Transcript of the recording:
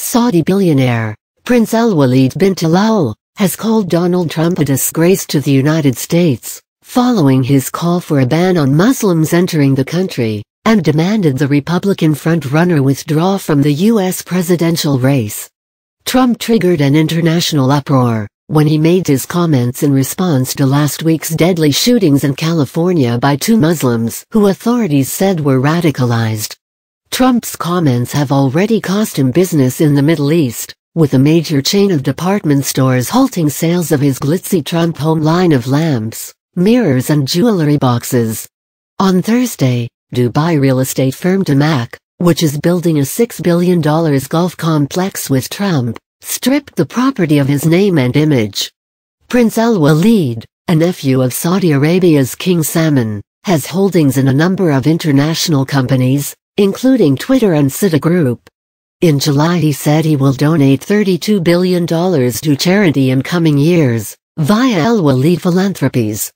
Saudi billionaire, Prince Alwaleed bin Talal, has called Donald Trump a disgrace to the United States, following his call for a ban on Muslims entering the country, and demanded the Republican frontrunner withdraw from the U.S. presidential race. Trump triggered an international uproar when he made his comments in response to last week's deadly shootings in California by two Muslims who authorities said were radicalized. Trump's comments have already cost him business in the Middle East, with a major chain of department stores halting sales of his glitzy Trump home line of lamps, mirrors and jewelry boxes. On Thursday, Dubai real estate firm DAMAC, which is building a $6 billion golf complex with Trump, stripped the property of his name and image. Prince Alwaleed, a nephew of Saudi Arabia's King Salman, has holdings in a number of international companies, including Twitter and Citigroup. In July he said he will donate $32 billion to charity in coming years, via Alwaleed Philanthropies.